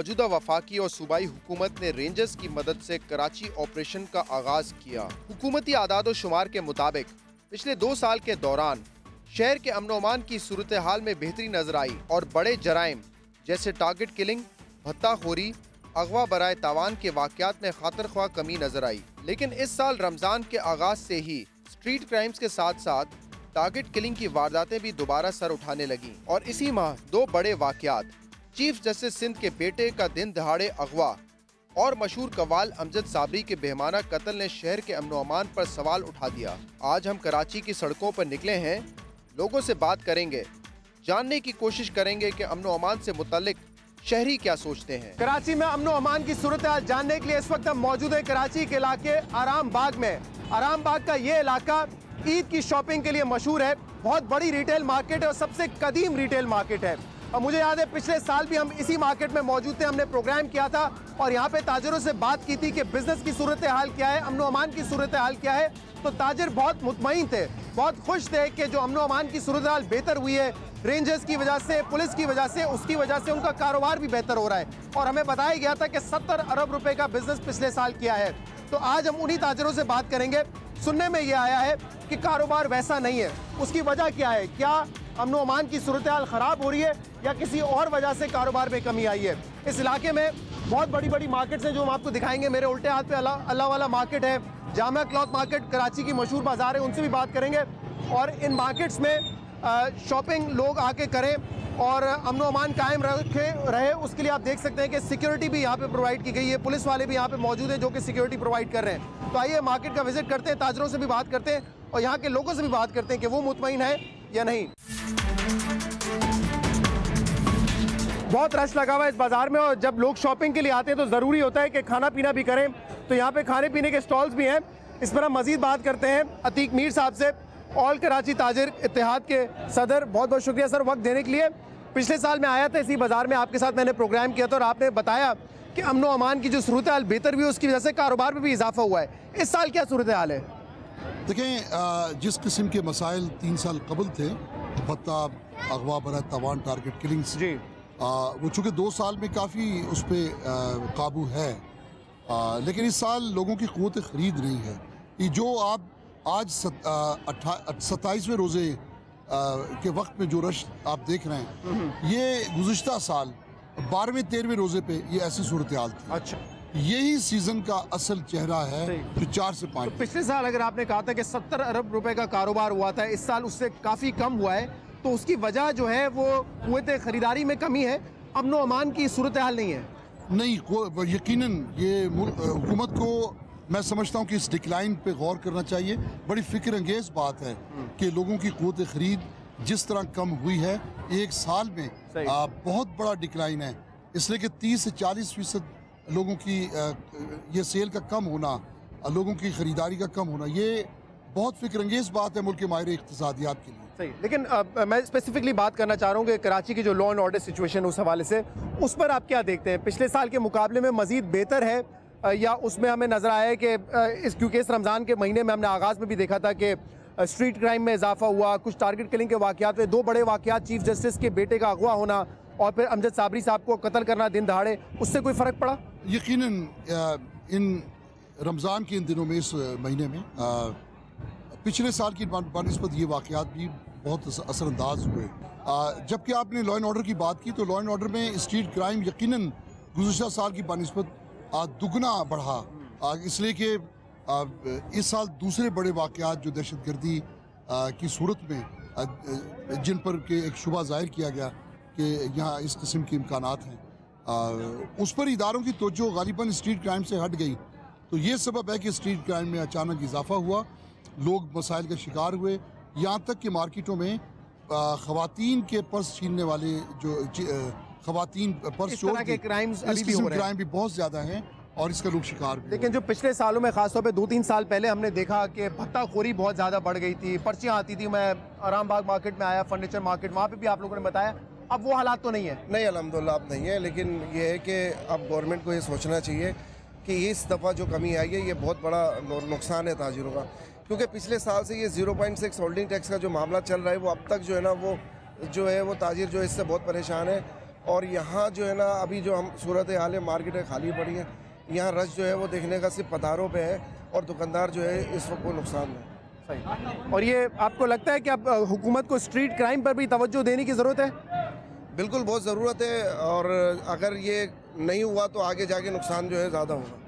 मौजूदा वफाकी और सूबाई हुकूमत ने रेंजर्स की मदद से कराची ऑपरेशन का आगाज़ किया। हुकूमती आदाद शुमार के मुताबिक, पिछले दो साल के दौरान शहर के अमन अमान की सूरत हाल में बेहतरी नज़र आई और बड़े जराइम जैसे टारगेट किलिंग भत्ताखोरी, अगवा बरए तावान के वाकत में खातर ख्वाह कमी नज़र आई। लेकिन इस साल रमज़ान के आगाज़ से ही स्ट्रीट क्राइम्स के साथ साथ टारगेट किलिंग की वारदातें भी दोबारा सर उठाने लगी और इसी माह दो बड़े वाकयात चीफ जस्टिस सिंध के बेटे का दिन दहाड़े अगवा। और मशहूर कवाल अमजद साबरी के बेहमाना कत्ल ने शहर के अमन अमान पर सवाल उठा दिया। आज हम कराची की सड़कों पर निकले हैं। लोगों से बात करेंगे। जानने की कोशिश करेंगे कि अमन अमान से मुतलिक शहरी क्या सोचते हैं। कराची में अमन अमान की सूरत जानने के लिए इस वक्त हम मौजूद है कराची के इलाके आराम बाग में। आराम बाग का ये इलाका ईद की शॉपिंग के लिए मशहूर है। बहुत बड़ी रिटेल मार्केट है और सबसे कदीम रिटेल मार्केट है। और मुझे याद है, पिछले साल भी हम इसी मार्केट में मौजूद थे, हमने प्रोग्राम किया था और यहाँ पे ताजरों से बात की थी कि बिज़नेस की सूरत हाल क्या है, अमनो अमान की सूरत हाल क्या है। तो ताजर बहुत मुतमिन थे, बहुत खुश थे कि जो अमनो अमान की सूरत हाल बेहतर हुई है रेंजर्स की वजह से, पुलिस की वजह से, उसकी वजह से उनका कारोबार भी बेहतर हो रहा है। और हमें बताया गया था कि सत्तर अरब रुपये का बिज़नेस पिछले साल किया है। तो आज हम उन्हीं ताजरों से बात करेंगे। सुनने में ये आया है कि कारोबार वैसा नहीं है। उसकी वजह क्या है? क्या अमन अमान की सूरत हाल ख़राब हो रही है या किसी और वजह से कारोबार में कमी आई है? इस इलाके में बहुत बड़ी बड़ी मार्केट्स हैं जो हम आपको दिखाएँगे। मेरे उल्टे हाथ पे अल्लाह अल्लाह वाला मार्केट है। जामा क्लॉथ मार्केट कराची की मशहूर बाज़ार है, उनसे भी बात करेंगे। और इन मार्केट्स में शॉपिंग लोग आके करें और अमन अमान कायम रखे, रहे। उसके लिए आप देख सकते हैं कि सिक्योरिटी भी यहाँ पे प्रोवाइड की गई है। पुलिस वाले भी यहाँ पे मौजूद हैं जो कि सिक्योरिटी प्रोवाइड कर रहे हैं। तो आइए मार्केट का विज़िट करते हैं, ताजरों से भी बात करते हैं और यहाँ के लोगों से भी बात करते हैं कि वो मुतमिन है। या नहीं? बहुत रश लगा हुआ है इस बाज़ार में और जब लोग शॉपिंग के लिए आते हैं तो ज़रूरी होता है कि खाना पीना भी करें। तो यहाँ पे खाने पीने के स्टॉल्स भी हैं। इस पर हम मज़ीद बात करते हैं अतीक मीर साहब से। ऑल कराची ताजिर इतिहाद के सदर बहुत बहुत शुक्रिया सर वक्त देने के लिए। पिछले साल मैं आया था इसी बाज़ार में, आपके साथ मैंने प्रोग्राम किया था और आपने बताया कि अमन अमान की जो सूरत हाल बेहतर हुई उसकी वजह से कारोबार में भी इजाफा हुआ है। इस साल क्या सूरत हाल है? देखें जिस किस्म के मसाइल तीन साल कबल थे भत्ता अगवा बरा तवान टारगेट किलिंग्स जी। आ, वो चूँकि दो साल में काफ़ी उस पर काबू है आ, लेकिन इस साल लोगों की क़वत ख़रीद नहीं है। कि जो आप आज सत्ताईसवें रोज़े के वक्त में जो रश आप देख रहे हैं ये गुज्त साल बारहवें तेरहवें रोज़े पे ये ऐसी सूरत हाल थी। अच्छा। यही सीज़न का असल चेहरा है जो चार से पाँच तो पिछले साल अगर आपने कहा था कि सत्तर अरब रुपए का कारोबार हुआ था इस साल उससे काफ़ी कम हुआ है तो उसकी वजह जो है वो कुत ख़रीदारी में कमी है। अमन अमान की सूरत हाल नहीं है। नहीं यकीन ये हुकूमत को मैं समझता हूँ कि इस डिक्लाइन पे गौर करना चाहिए। बड़ी फ़िक्र अंगेज बात है कि लोगों की कुत खरीद जिस तरह कम हुई है एक साल में आ, बहुत बड़ा डिक्लाइन है। इसलिए कि 30 से 40 फ़ीसद लोगों की ये सेल का कम होना लोगों की ख़रीदारी का कम होना ये बहुत फ़िक्र अंगेज बात है मुल्क के माहिर इकतसादियात के लिए। सही। लेकिन आ, मैं स्पेसिफिकली बात करना चाह रहा हूँ कि कराची की जो लॉ एंड ऑर्डर सिचुएशन उस हवाले से उस पर आप क्या देखते हैं? पिछले साल के मुकाबले में मजीद बेहतर है या उसमें हमें नज़र आया है कि इस क्योंकि इस रमज़ान के महीने में हमने आगाज़ में भी देखा था कि स्ट्रीट क्राइम में इजाफा हुआ कुछ टारगेट किलिंग के वाक़ात में दो बड़े वाक़ात चीफ जस्टिस के बेटे का अगवा होना और फिर अमजद साबरी साहब को कत्ल करना दिन दहाड़े उससे कोई फ़र्क पड़ा? यकीन इन रमज़ान के इन दिनों में इस महीने में आ, पिछले साल की बनस्बत ये वाक़ात भी बहुत असरअंदाज हुए। जबकि आपने लॉ एंड ऑर्डर की बात की तो लॉ एंड ऑर्डर में स्ट्रीट क्राइम यकीन गुजशत साल की बनस्बत दुगना बढ़ा। इसलिए कि इस साल दूसरे बड़े वाक़ात जो दहशत गर्दी की सूरत में जिन पर के एक शुबा ज़ाहिर किया गया कि यहाँ इस किस्म के इम्कान हैं। उस पर इदारों की तोजो गालिबा स्ट्रीट क्राइम से हट गई। तो ये सबब है कि स्ट्रीट क्राइम में अचानक इजाफा हुआ लोग मसाइल का शिकार हुए। यहाँ तक कि मार्केटों में खातन के पर्स छीनने वाले जो खातन पर्स चोर के क्राइम्स क्राइम भी बहुत ज़्यादा हैं और इसका लोग शिकार भी लेकिन जो पिछले सालों में खासतौर पे दो तीन साल पहले हमने देखा कि भत्ताखोरी बहुत ज़्यादा बढ़ गई थी पर्चियाँ आती थी। मैं आराम बाग मार्केट में आया फर्नीचर मार्केट वहाँ पे भी आप लोगों ने बताया अब वो हालात तो नहीं है। नहीं अलहमदिल्ला अब नहीं है, लेकिन ये है कि अब गवर्नमेंट को ये सोचना चाहिए कि इस दफ़ा जो कमी आई है, ये बहुत बड़ा नुकसान है ताजिरों का। क्योंकि पिछले साल से ये zero point six holding tax का जो मामला चल रहा है, वो अब तक जो है ना, वो, जो है, वो ताजिर जो है, इससे बहुत परेशान है। और यहाँ जो है ना, अभी जो हम सूरत हाल है, मार्केटें खाली पड़ी हैं। यहाँ रश जो है, वो देखने का सिर्फ़ पधारों पे है और दुकानदार जो है, इस वक्त को नुकसान है। और ये आपको लगता है कि अब अ, हुकूमत को स्ट्रीट क्राइम पर भी तवज्जो देने की ज़रूरत है? बिल्कुल बहुत ज़रूरत है और अगर ये नहीं हुआ तो आगे जाके नुकसान जो है ज़्यादा होगा।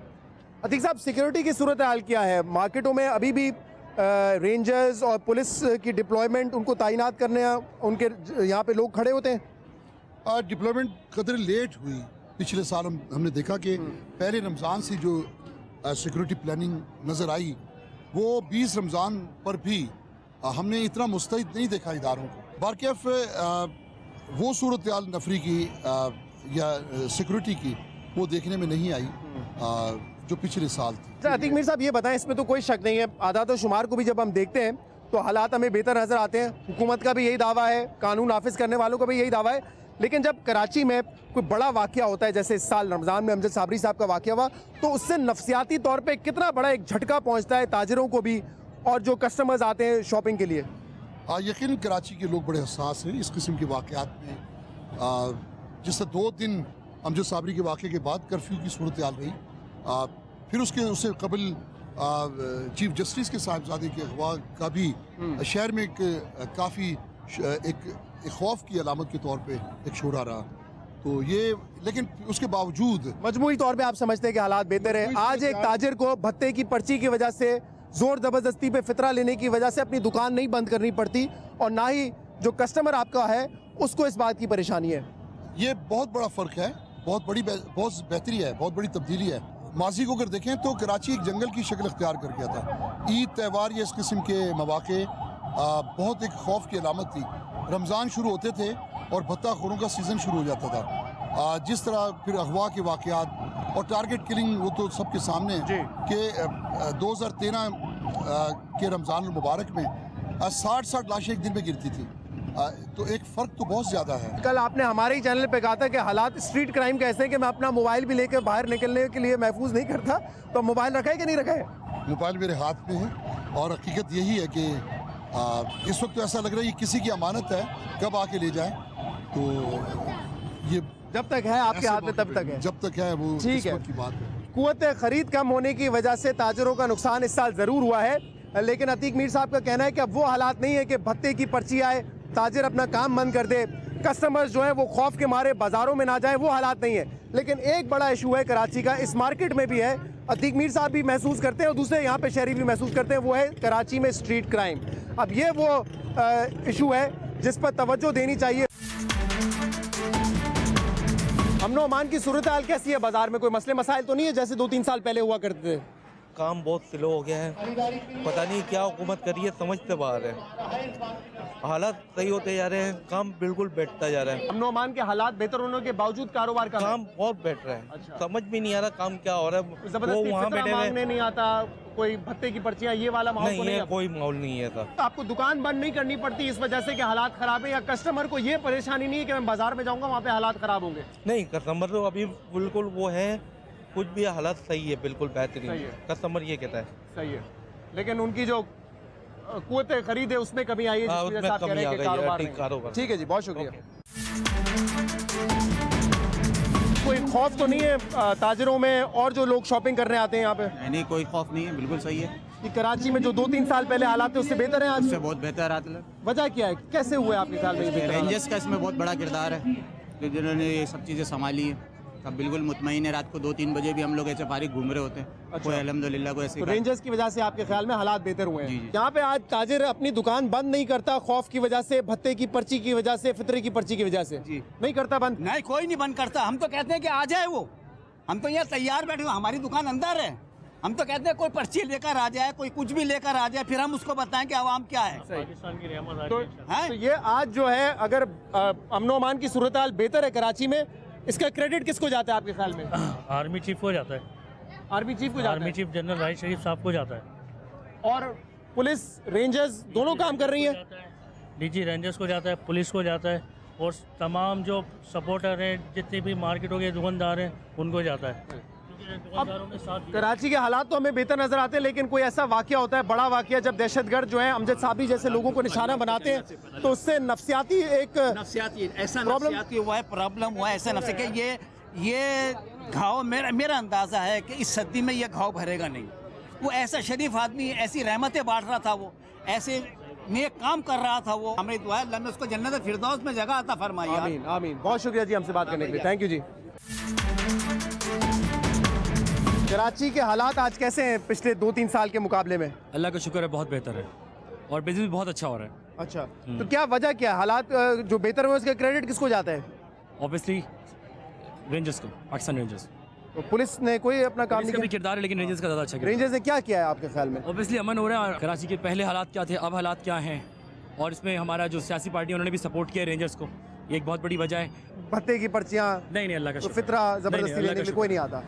अतीक साहब सिक्योरिटी की सूरत हाल क्या है? मार्केटों में अभी भी रेंजर्स और पुलिस की डिप्लॉयमेंट उनको तैनात करने उनके यहाँ पे लोग खड़े होते हैं? डिप्लॉयमेंट कदर लेट हुई। पिछले साल हम हमने देखा कि पहले रमज़ान से जो सिक्योरिटी प्लानिंग नज़र आई वो 20 रमज़ान पर भी हमने इतना मुस्तैद नहीं देखा इदारों को। बारकैफ वो सूरत नफरी की या सिक्योरिटी की वो देखने में नहीं आई जो पिछले साल थी। अच्छा, अतीक मीर साहब ये बताएँ इसमें तो कोई शक नहीं है। आदात और शुमार को भी जब हम देखते हैं तो हालात हमें बेहतर नज़र आते हैं। हुकूमत का भी यही दावा है कानून नाफिज करने वालों का भी यही दावा है। लेकिन जब कराची में कोई बड़ा वाक़ होता है जैसे इस साल रमज़ान में अमजद साबरी साहब का वाक़ हुआ तो उससे नफसियाती तौर पर कितना बड़ा एक झटका पहुँचता है ताजरों को भी और जो कस्टमर्स आते हैं शॉपिंग के लिए? आ, यकीन कराची के लोग बड़े हसास हैं इस किस्म के वाक़ात में। आ, जिससे दो दिन अमजद साबरी के वाक़े के बाद कर्फ्यू की सूरत हाल रही। आ, फिर उसके उससे कबल चीफ जस्टिस के साहबजादे के अगवा का भी शहर में एक काफ़ी एक, एक खौफ की अलामत के तौर पर एक शोरा रहा। तो ये लेकिन उसके बावजूद मजमू तौर पर आप समझते हैं कि हालात बेहतर है। आज एक ताजर को भत्ते की पर्ची की वजह से ज़ोर ज़बरदस्ती पे फितरा लेने की वजह से अपनी दुकान नहीं बंद करनी पड़ती और ना ही जो कस्टमर आपका है उसको इस बात की परेशानी है। ये बहुत बड़ा फ़र्क है बहुत बड़ी बहुत बेहतरी है बहुत बड़ी तब्दीली है। माजी को अगर देखें तो कराची एक जंगल की शक्ल अख्तियार कर गया था। ईद त्यौहार या इस किस्म के मौाक़े बहुत एक खौफ की अलामत थी। रमज़ान शुरू होते थे और भत्ता खोरों का सीज़न शुरू हो जाता था। आ, जिस तरह फिर अगवा के वाक़ात और टारगेट किलिंग वो तो सबके सामने। है कि दो हज़ार तेरह के रमज़ान मुबारक में साठ साठ लाशें एक दिन में गिरती थी। आ, तो एक फ़र्क तो बहुत ज़्यादा है। कल आपने हमारे ही चैनल पे कहा था कि हालात स्ट्रीट क्राइम का ऐसे हैं कि मैं अपना मोबाइल भी लेकर बाहर निकलने के लिए महफूज नहीं करता तो मोबाइल रखा है कि नहीं रखा है? मोबाइल मेरे हाथ में है और हकीकत यही है कि आ, इस वक्त तो ऐसा लग रहा है ये किसी की अमानत है कब आके ले जाए? तो ये जब तक है आपके हाथ में तब तक है। जब तक है वो ठीक है। की बात है। कुत खरीद कम होने की वजह से ताजरों का नुकसान इस साल ज़रूर हुआ है लेकिन अतीक मीर साहब का कहना है कि अब वो हालात नहीं है कि भत्ते की पर्ची आए ताजर अपना काम बंद कर दे। कस्टमर्स जो है वो खौफ के मारे बाजारों में ना जाए, वो हालात नहीं है। लेकिन एक बड़ा इशू है कराची का, इस मार्केट में भी है। अतीक मीर साहब भी महसूस करते हैं और दूसरे यहाँ पे शहरी भी महसूस करते हैं, वो है कराची में स्ट्रीट क्राइम। अब ये वो इशू है जिस पर तवज्जो देनी चाहिए। अमन अमान की सूरत हाल कैसी है? बाज़ार में कोई मसले, मसाइल तो नहीं है जैसे दो तीन साल पहले हुआ करते थे। काम बहुत स्लो हो गया है। पता नहीं क्या हुकूमत कर रही है समझते बाहर है। हालात सही होते जा रहे हैं काम बिल्कुल बैठता जा रहा है। अमन अमान के हालात बेहतर होने के बावजूद कारोबार का काम बहुत बैठ रहा है। अच्छा। समझ भी नहीं आ रहा काम क्या हो रहा है। वो वहाँ बैठे मांगने नहीं आता कोई भत्ते की पर्चियाँ ये वाला माहौल तो नहीं नहीं है कोई माहौल नहीं है ऐसा। आपको दुकान बंद नहीं करनी पड़ती इस वजह से कि हालात खराब है या कस्टमर को ये परेशानी नहीं है कि मैं बाज़ार में जाऊँगा वहाँ पे हालात खराब होंगे? नहीं कस्टमर तो अभी बिल्कुल वो है कुछ भी हालात सही है बिल्कुल बेहतरीन। कस्टमर ये कहता है। सही है। लेकिन उनकी जो कुत खरीद है उसमें कमी आई है हाँ, उसमें से कमी आ गई है, ठीक, है। कारोबार। ठीक है जी बहुत शुक्रिया। कोई खौफ तो नहीं है ताजरों में और जो लोग शॉपिंग करने आते हैं यहाँ पे? नहीं नहीं कोई खौफ नहीं है बिल्कुल सही है। कि कराची में जो दो तीन साल पहले हालात थे उससे बेहतर है आज? इससे बहुत बेहतर हालत वजह क्या है? कैसे हुए आपके ख्याल में रेंजर्स का इसमें बहुत बड़ा किरदार है जिन्होंने ये सब चीज़ें संभाली है। अब बिल्कुल मुतमिन है रात को दो तीन बजे भी हम लोग ऐसे फारिग घूम रहे होते हैं। कोई अलहमदिल्ला को ऐसे तो रेंजर्स की वजह से आपके ख्याल में हालात बेहतर हुए हैं। यहाँ पे आज ताजिर अपनी दुकान बंद नहीं करता खौफ की वजह से भत्ते की पर्ची की वजह से फितरे की पर्ची की वजह से। नहीं करता बंद? नहीं कोई नहीं बंद करता। हम तो कहते हैं कि आ जाए वो। हम तो यहाँ तैयार बैठे हुए हमारी दुकान अंदर है। हम तो कहते हैं कोई पर्ची लेकर आ जाए कोई कुछ भी लेकर आ जाए फिर हम उसको बताएँ कि आवाम क्या है। तो, हैं? तो ये आज जो है अगर अमनो अमान की सूरत हाल बेहतर है कराची में इसका क्रेडिट किसको जाता है आपके ख्याल में? आर्मी चीफ को जाता है। आर्मी चीफ को जाता army chief general Raheel Sharif साहब को जाता है। और पुलिस रेंजर्स दोनों काम कर रही है? डीजी रेंजर्स को जाता है पुलिस को जाता है और तमाम जो सपोर्टर हैं जितने भी मार्केटों के दुकानदार हैं उनको जाता है। दिया कराची के हालात तो हमें बेहतर नज़र आते हैं लेकिन कोई ऐसा वाक्य होता है बड़ा वाक्य जब दहशतगर्द जो है अमजद साबी जैसे लोगों को निशाना बनाते हैं तो उससे नफसियाती एक नफसियाती ऐसा नफसियाती हुआ है प्रॉब्लम हुआ है ऐसा नफसी कि ये ये घाव मेरा मेरा अंदाज़ा है कि इस सदी में यह घाव भरेगा नहीं। वो ऐसा शरीफ आदमी ऐसी रहमतें बांट रहा था वो ऐसे नेक काम कर रहा था वो। हमें दुआ अल्लाह ने उसको जन्नत फिरदौस में जगह आता फरमाई यार। आमीन आमीन। बहुत शुक्रिया जी हमसे बात करने के लिए। थैंक यू जी। कराची के हालात आज कैसे हैं पिछले दो तीन साल के मुकाबले में? अल्लाह का शुक्र है बहुत बेहतर है। और बिज़नेस भी बहुत अच्छा हो रहा है। अच्छा तो क्या वजह क्या? हालात जो बेहतर हुए उसका क्रेडिट किसको जाता है? ऑब्वियसली रेंजर्स को पाकिस्तान रेंजर्स तो पुलिस ने कोई अपना काम नहीं किया? किरदार है लेकिन रेंजर्स का ज़्यादा अच्छा रेंजर्स ने क्या किया है आपके ख्याल में? ऑब्वियसली अमन हो रहा है कराची के पहले हालात क्या थे अब हालात क्या हैं? और इसमें हमारा जो सियासी पार्टी उन्होंने भी सपोर्ट किया रेंजर्स को। ये एक बहुत बड़ी वजह है। भत्ते की पर्चियाँ नहीं नहीं अल्लाह का तो फितरा ज़बरदस्ती लेने का कोई नहीं आता।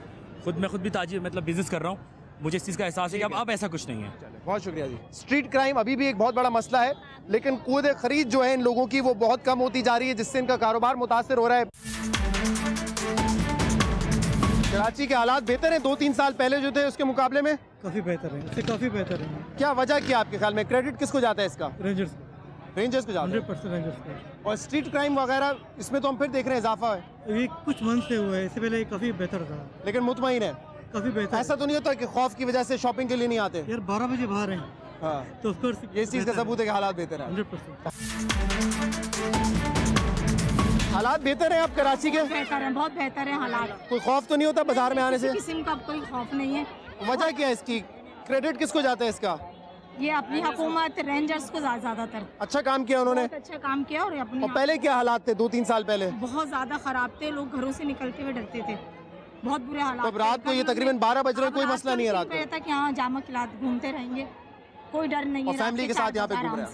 खुद मैं खुद भी ताजी मतलब बिज़नेस कर रहा हूँ। मुझे इस चीज़ का एहसास है कि अब अब ऐसा कुछ नहीं है। बहुत शुक्रिया जी। स्ट्रीट क्राइम अभी भी एक बहुत बड़ा मसला है लेकिन कूद खरीद जो है इन लोगों की वो बहुत कम होती जा रही है जिससे इनका कारोबार मुतासर हो रहा है। कराची के हालात बेहतर हैं दो तीन साल पहले जो थे उसके मुकाबले में? काफ़ी बेहतर है काफ़ी बेहतर है। क्या वजह क्या आपके ख्याल में? क्रेडिट किसको जाता है इसका? रेंजर्स रेंजर्स को जाता हंड्रेड है परसेंट रेंजर्स का। और स्ट्रीट क्राइम वगैरह इसमें तो हम फिर देख रहे हैं इजाफा है। ये कुछ मंथ से हुआ है इससे पहले काफ़ी बेहतर था। लेकिन मुतमिन है। काफ़ी बेहतर ऐसा तो नहीं होता कि खौफ की वजह से शॉपिंग के लिए नहीं आते। यार बारह बजे बाहर हैं। हाँ। तो ऑफकोर्स ये चीज़ का सबूत है कि हालात बेहतर है। Hundred percent. हालात बेहतर है अब कराची के? बेहतर है बहुत बेहतर है हालात। कोई खौफ तो नहीं होता बाज़ार में आने से? किसी किस्म का कोई खौफ नहीं है। वजह क्या है इसकी? क्रेडिट किसको जाता है इसका? ये अपनी हुकूमत रेंजर्स को ज़्यादातर। अच्छा काम किया उन्होंने। अच्छा काम किया और अपनी और पहले क्या हालात थे दो तीन साल पहले? बहुत ज़्यादा खराब थे लोग घरों से निकलते हुए डरते थे। बहुत बुरे हालात तो अब रात को ये तकरीबन 12 बज रहे कोई मसला नहीं है रात को। रहता कि हाँ जामा किलात घूमते रहेंगे। कोई डर नहीं है फैमिली के साथ यहाँ पे घूम रहे आराम हैं।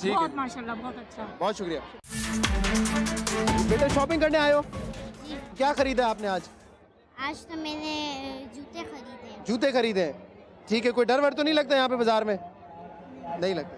से। बहुत माशाल्लाह बहुत अच्छा। बहुत शुक्रिया। बेटे शॉपिंग करने आए हो? क्या खरीदा है आपने आज? आज तो मैंने जूते खरीदे जूते खरीदे हैं। ठीक है, कोई डर वर तो नहीं लगता यहाँ पे बाज़ार में? नहीं लगता।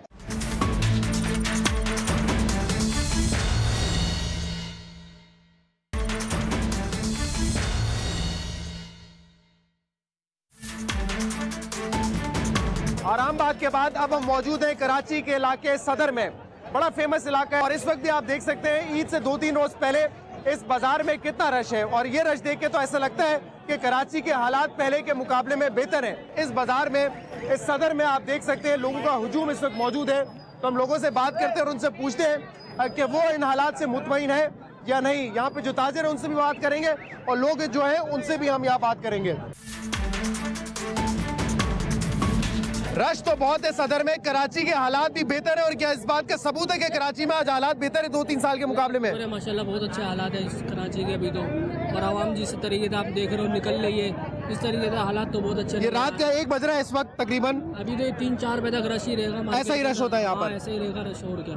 आराम बाग के बाद अब हम मौजूद हैं कराची के इलाके सदर में। बड़ा फ़ेमस इलाका है और इस वक्त भी आप देख सकते हैं, ईद से दो तीन रोज पहले इस बाज़ार में कितना रश है? और ये रश देख के तो ऐसा लगता है कि कराची के हालात पहले के मुकाबले में बेहतर है। इस बाज़ार में, इस सदर में आप देख सकते हैं, लोगों का हजूम इस वक्त मौजूद है। तो हम लोगों से बात करते हैं और उनसे पूछते हैं कि वो इन हालात से मुतमिन है या नहीं। यहाँ पे जो ताजर है, उनसे भी बात करेंगे और लोग जो है, उनसे भी हम यहाँ बात करेंगे। रश तो बहुत है सदर में। कराची के हालात भी बेहतर है और क्या इस बात का सबूत है कि कराची में आज हालात बेहतर है दो तीन साल के मुकाबले में? माशाल्लाह बहुत अच्छे हालात है इस कराची के अभी तो। और आवाम जिस तरीके से आप देख रहे हो निकल रही है इस तरीके से हालात तो बहुत अच्छे ये रात का एक बज रहा है इस वक्त तकरीबन? अभी तो तीन चार बजे तक रश ही रहेगा ऐसा ही रश। होता है यहाँ हाँ, पर? ऐसा ही रहेगा रश और क्या।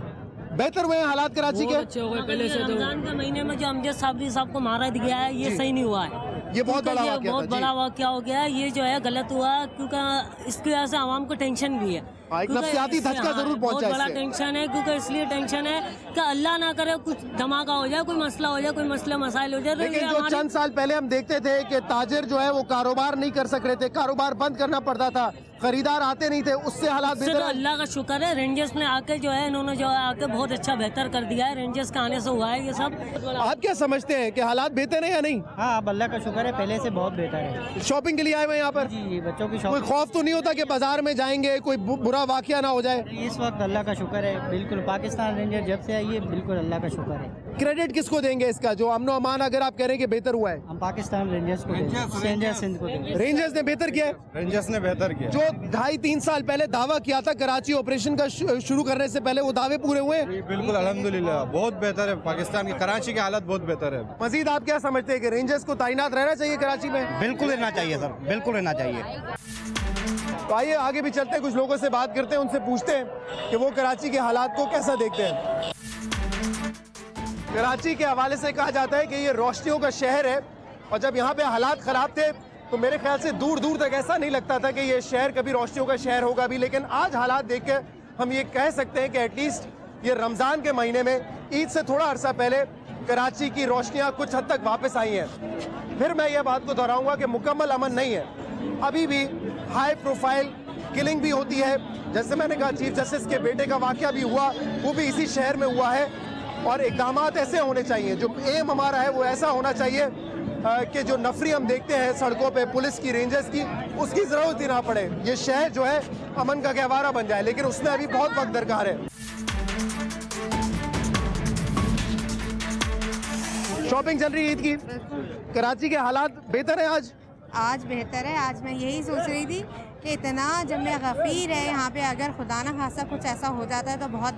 बेहतर हुए हैं हालात कराची के? अच्छे हो गए पहले से तो। रमज़ान के महीने में जो अमजद साबरी साहब को मारा गया है ये सही नहीं हुआ है। ये बहुत बड़ा वाक्य बहुत। बड़ा वाक्य हो गया ये जो है गलत हुआ है क्योंकि इसकी वजह से आवाम को टेंशन भी है। हाँ, नफसियाती इससे- हाँ, ज़रूर पहुँचा बहुत बड़ा टेंशन है क्योंकि इसलिए टेंशन है कि अल्लाह ना करे कुछ धमाका हो जाए कोई मसला हो जाए कोई मसले मसाइल हो जाए तो लेकिन जो चंद साल पहले हम देखते थे कि ताजर जो है वो कारोबार नहीं कर सक रहे थे कारोबार बंद करना पड़ता था। खरीदार आते नहीं थे उससे हालात बेहतर हैं। अल्लाह का शुक्र है रेंजर्स ने आके जो है इन्होंने जो है आके बहुत अच्छा बेहतर कर दिया है। रेंजर्स के आने से हुआ है ये सब। आप क्या समझते हैं कि हालात बेहतर है या नहीं? हाँ अब अल्लाह का शुक्र है पहले से बहुत बेहतर है। शॉपिंग के लिए आए हुए यहाँ पर? जी बच्चों की कोई खौफ तो नहीं होता की बाज़ार में जाएँगे कोई बुरा वाकया ना हो जाए? इस वक्त अल्लाह का शुक्र है बिल्कुल पाकिस्तान रेंजर जब से आई है बिल्कुल अल्लाह का शुक्र है। क्रेडिट किसको देंगे इसका? जो अमनो अमान अगर आप कह रहे हैं कि बेहतर हुआ है। हम पाकिस्तान रेंजर्स को रेंजर्स को रेंजर्स ने बेहतर किया है? रेंजर्स ने बेहतर किया जो ढाई तीन साल पहले दावा किया था कराची ऑपरेशन का शुरू करने से पहले वो दावे पूरे हुए? बिल्कुल अल्हम्दुलिल्लाह। बहुत बेहतर है। पाकिस्तान की कराची की हालत बहुत बेहतर है। मजीद आप क्या समझते हैं कि रेंजर्स को तैनात रहना चाहिए कराची में? बिल्कुल रहना चाहिए सर। बिल्कुल रहना चाहिए। तो आइए आगे भी चलते हैं कुछ लोगों से बात करते हैं उनसे पूछते हैं कि वो कराची के हालात को कैसा देखते हैं। कराची के हवाले से कहा जाता है कि ये रोशनियों का शहर है और जब यहाँ पे हालात खराब थे तो मेरे ख्याल से दूर दूर तक ऐसा नहीं लगता था कि ये शहर कभी रोशनियों का शहर होगा भी लेकिन आज हालात देख के हम ये कह सकते हैं कि एटलीस्ट ये रमज़ान के महीने में, ईद से थोड़ा अरसा पहले कराची की रोशनियाँ कुछ हद तक वापस आई हैं। फिर मैं ये बात को दोहराऊँगा कि मुकम्मल अमन नहीं है। अभी भी हाई प्रोफ़ाइल किलिंग भी होती है। जैसे मैंने कहा चीफ जस्टिस के बेटे का वाक्य भी हुआ, वो भी इसी शहर में हुआ है। और इकदाम ऐसे होने चाहिए, जो एम हमारा है, वो ऐसा होना चाहिए कि जो नफरी हम देखते हैं सड़कों पे पुलिस की रेंजर्स की उसकी ज़रूरत ही ना पड़े। ये शहर जो है अमन का गहवारा बन जाए लेकिन उसमें अभी बहुत वक्त दरकार है। शॉपिंग चल रही है ईद की? कराची के हालात बेहतर है आज? आज बेहतर है आज मैं यही सोच रही थी कि इतना जब मैं गफ़ीर है यहाँ पे अगर खुदा ना खासा कुछ ऐसा हो जाता है तो बहुत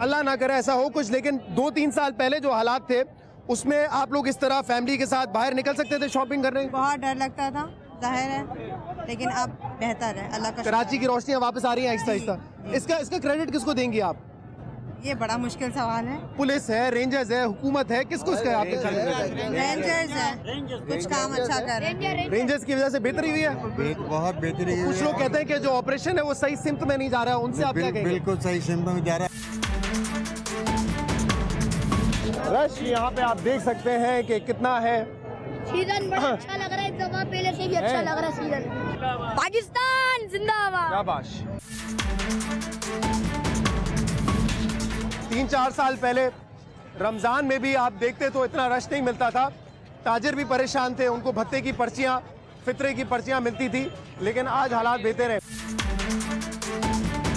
अल्लाह ना करे ऐसा हो कुछ लेकिन दो तीन साल पहले जो हालात थे उसमें आप लोग इस तरह फैमिली के साथ बाहर निकल सकते थे शॉपिंग करने? बहुत डर लगता था ज़ाहिर है लेकिन अब बेहतर है अल्लाह का कराची की रोशनियाँ वापस आ रही हैं आहिस्ता आहिस्ता। इसका इसका क्रेडिट किसको देंगी आप? ये बड़ा मुश्किल सवाल है। पुलिस है रेंजर्स है हुकूमत है किसको इसका आप रेंजर्स है? कुछ काम अच्छा कर रहे हैं। रेंजर्स की वजह से बेहतरी हुई है? बहुत बेहतरी कुछ लोग कहते हैं कि जो ऑपरेशन है वो सही सिमत में नहीं जा रहा है उनसे आप क्या कहेंगे? बिल्कुल सही सिमत में जा रहा है। रश यहाँ पे आप देख सकते हैं कि कितना है। सीज़न बड़ा अच्छा लग रहा है दफ़ा पहले से भी अच्छा लग रहा है सीज़न। पाकिस्तान जिंदाबाद। शाबाश। तीन चार साल पहले रमज़ान में भी आप देखते तो इतना रश नहीं मिलता था। ताजिर भी परेशान थे उनको भत्ते की पर्चियाँ फितरे की पर्चियाँ मिलती थी लेकिन आज हालात बेहतर हैं।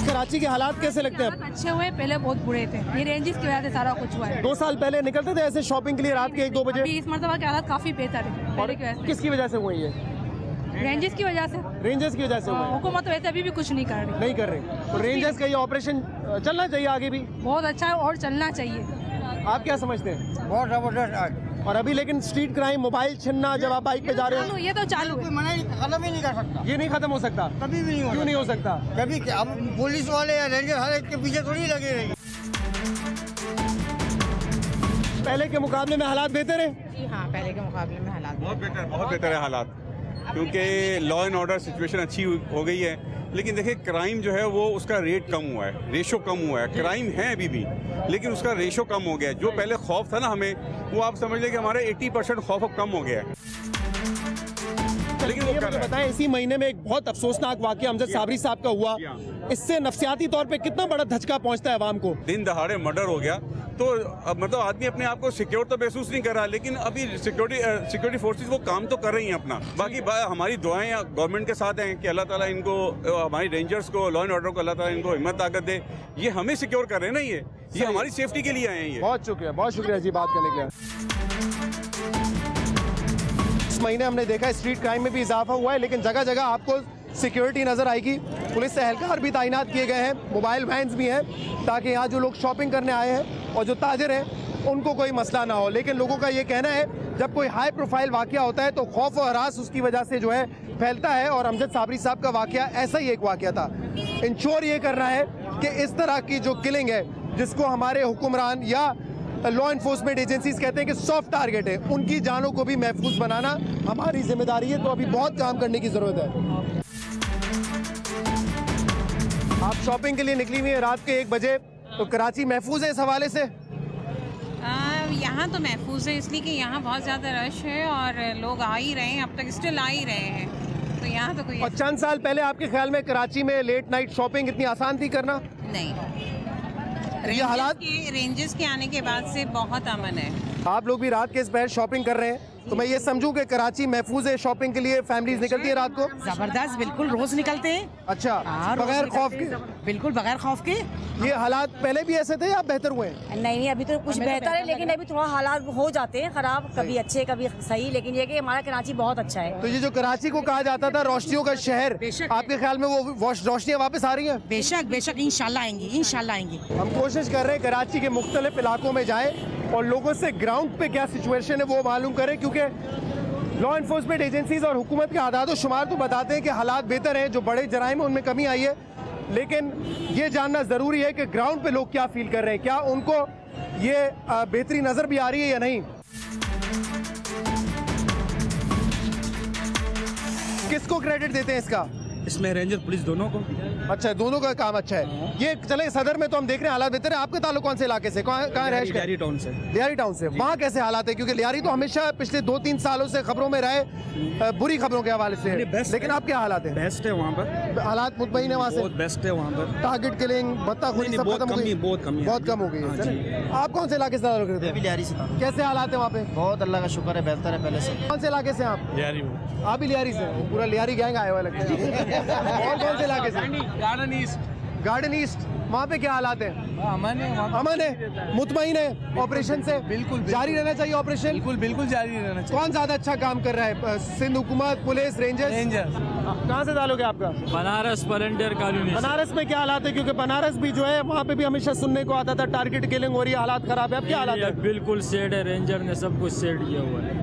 कराची के हालात कैसे लगते हैं? अच्छे हुए पहले बहुत बुरे थे। ये रेंजेस की वजह से सारा कुछ हुआ है। दो साल पहले निकलते थे ऐसे शॉपिंग के लिए रात के एक दो बजे? इस मरतबा के हालात काफ़ी बेहतर है पहले की वजह से। किसकी वजह से हुई है रेंजेस की वजह से। रेंजर्स की वजह से हुआ है हुकूमत वैसे अभी भी कुछ नहीं कर रही। नहीं कर रहे। तो रेंजर्स का ये ऑपरेशन चलना चाहिए आगे भी? बहुत अच्छा है और चलना चाहिए। आप क्या समझते हैं? बहुत ज़बरदस्त और अभी लेकिन स्ट्रीट क्राइम मोबाइल छीनना जब आप बाइक पे जा रहे हो। ये तो चालू है। मना खत्म ही नहीं कर सकता। ये नहीं खत्म हो सकता। कभी भी नहीं हो क्यों नहीं हो सकता। कभी अब पुलिस वाले या रेंजर हर एक के पीछे थोड़ी लगे रहेंगे पहले के मुकाबले में हालात बेहतर है? जी हाँ पहले के मुकाबले में हालात बहुत बेहतर बहुत बेहतर है हालात। क्योंकि लॉ एंड ऑर्डर सिचुएशन अच्छी हो गई है। लेकिन देखिए क्राइम जो है वो उसका रेट कम हुआ है रेशो कम हुआ है। क्राइम है अभी भी, लेकिन उसका रेशो कम हो गया है। जो पहले खौफ था ना हमें, वो आप समझ लें कि हमारा 80 परसेंट खौफ कम हो गया है। लेकिन वो मुझे बताएँ इसी महीने में एक बहुत अफसोसनाक वाक्य अमजद साबरी साहब का हुआ। इससे नफसियाती तौर पे कितना बड़ा धचका पहुँचता है आवाम को? दिन दहाड़े मर्डर हो गया। तो अब मतलब आदमी अपने आप को सिक्योर तो महसूस नहीं कर रहा लेकिन अभी सिक्योरिटी सिक्योरिटी फोर्सेस वो काम तो कर रही हैं अपना। बाकी बा, हमारी दुआएँ गवर्नमेंट के साथ हैं कि अल्लाह ताला इनको हमारी रेंजर्स को लॉ एंड ऑर्डर को अल्लाह ताला इनको हिम्मत ताकत दे। ये हमें सिक्योर कर रहे हैं ना ये? ये हमारी सेफ्टी के लिए आए हैं ये। बहुत शुक्रिया बहुत शुक्रिया जी बात करने के लिए। महीने हमने देखा है स्ट्रीट क्राइम में भी इजाफा हुआ है, लेकिन जगह जगह आपको सिक्योरिटी नज़र आएगी। पुलिस एहलकार भी तैनात किए गए हैं मोबाइल वैन्स भी हैं, ताकि यहाँ जो लोग शॉपिंग करने आए हैं और जो ताजर हैं, उनको कोई मसला ना हो। लेकिन लोगों का ये कहना है, जब कोई हाई प्रोफ़ाइल वाक़ होता है तो खौफ और हरास उसकी वजह से जो है, फैलता है और अमजद साबरी साहब का वाक़ ऐसा ही एक वाक़ था। इंश्योर ये करना है कि इस तरह की जो किलिंग है, जिसको हमारे हुक्मरान या लॉ इन्फोर्समेंट एजेंसीज कहते हैं कि सॉफ्ट टारगेट है। उनकी जानों को भी महफूज बनाना हमारी ज़िम्मेदारी है तो अभी बहुत काम करने की ज़रूरत है। आप शॉपिंग के लिए निकली हुई है रात के एक बजे। तो कराची महफूज है इस हवाले से? यहाँ तो महफूज है इसलिए कि यहाँ बहुत ज़्यादा रश है और लोग आ ही रहे हैं अब तक स्टिल आ ही रहे हैं। तो यहाँ तो कोई और चंद साल पहले आपके ख्याल में कराची में लेट नाइट शॉपिंग इतनी आसान थी करना? नहीं। ये हालात के रेंजेस के आने के बाद से बहुत अमन है। आप लोग भी रात के इस पहर शॉपिंग कर रहे हैं तो मैं ये समझूं कि कराची महफूज है शॉपिंग के लिए फैमिलीज़ निकलती है रात को? ज़बरदस्त बिल्कुल रोज निकलते हैं। अच्छा हाँ, बगैर खौफ के? बिल्कुल बगैर खौफ के। ये हालात पहले भी ऐसे थे या बेहतर हुए नहीं नहीं अभी तो कुछ तो बेहतर है लेकिन अभी थोड़ा हालात हो जाते हैं खराब कभी अच्छे कभी सही लेकिन ये कि हमारा कराची बहुत अच्छा है। तो ये जो कराची को कहा जाता था रोशनियों का शहर आपके ख्याल में वो रोशनियाँ वापस आ रही है? बेशक बेशक इंशाल्लाह आएँगी इंशाल्लाह आएँगी। हम कोशिश कर रहे हैं कराची के मुख्तलिफ़ इलाकों में जाए और लोगों से ग्राउंड पे क्या सिचुएशन है, वो मालूम करें, क्योंकि लॉ इन्फोर्समेंट एजेंसीज और हुकूमत के आदाद शुमार तो बताते हैं कि हालात बेहतर हैं, जो बड़े जराइम हैं, उनमें कमी आई है। लेकिन ये जानना ज़रूरी है कि ग्राउंड पे लोग क्या फील कर रहे हैं, क्या उनको ये बेहतरी नज़र भी आ रही है या नहीं। किसको क्रेडिट देते हैं इसका? इसमें रेंजर पुलिस दोनों को। अच्छा दोनों का काम अच्छा है। ये चले सदर में तो हम देख रहे हैं हालात बेहतर है। आपके ताल्लुक कौन से इलाके से? कहाँ कहाँ रहे लियारी टाउन से। लियारी टाउन से। वहाँ कैसे हालात है? क्योंकि लियारी तो हमेशा पिछले दो तीन सालों से खबरों में रहे बुरी खबरों के हवाले से। लेकिन आप क्या हालात है? बेस्ट है वहाँ पर। हालात मुतमईन है वहाँ से? बेस्ट है वहाँ पर। टारगेट किलिंग बत्ताखोरी सब बहुत खत्म हो गई। बहुत कमी है। बहुत कम हो गई है हाँ। आप कौन से इलाके से ताल्लुक रखते हैं? लियारी से कैसे हालात है वहाँ पे? बहुत अल्लाह का शुक्र है बेहतर है पहले से। कौन से इलाके से आप? लियारी आप भी लियारी से? पूरा लियारी गैंग आया हुआ लगता है। और कौन से इलाके से? Garden east. Garden east. वहाँ पे क्या हालात है? अमन है अमन है। मुतमईन है ऑपरेशन से? बिल्कुल जारी रहना चाहिए ऑपरेशन बिल्कुल बिल्कुल जारी रहना चाहिए। कौन ज़्यादा अच्छा काम कर रहा है? सिंध हुकूमत पुलिस रेंजर्स? रेंजर कहाँ से ताल्लुक है आपका? बनारस वॉलंटियर कॉलोनी बनारस में क्या हालात है? क्योंकि बनारस भी जो है वहाँ पे भी हमेशा सुनने को आता था टारगेट किलिंग हो रही है हालात खराब है। अब क्या हालात है? बिल्कुल सेट है रेंजर ने सब कुछ सेट किया हुआ है।